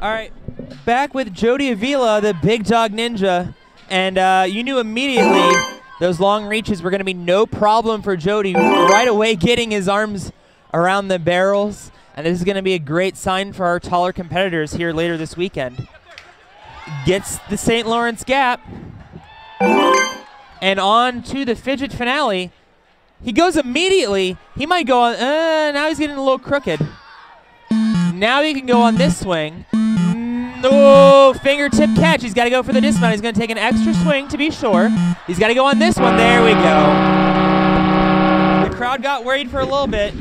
All right, back with Jody Avila, the big dog ninja, and uh, you knew immediately those long reaches were going to be no problem for Jody. Right away, getting his arms around the barrels, and this is going to be a great sign for our taller competitors here later this weekend. Gets the St. Lawrence Gap, and on to the fidget finale. He goes immediately. He might go on. Uh, now he's getting a little crooked. Now he can go on this swing. Oh, fingertip catch. He's got to go for the dismount. He's going to take an extra swing to be sure. He's got to go on this one. There we go. The crowd got worried for a little bit.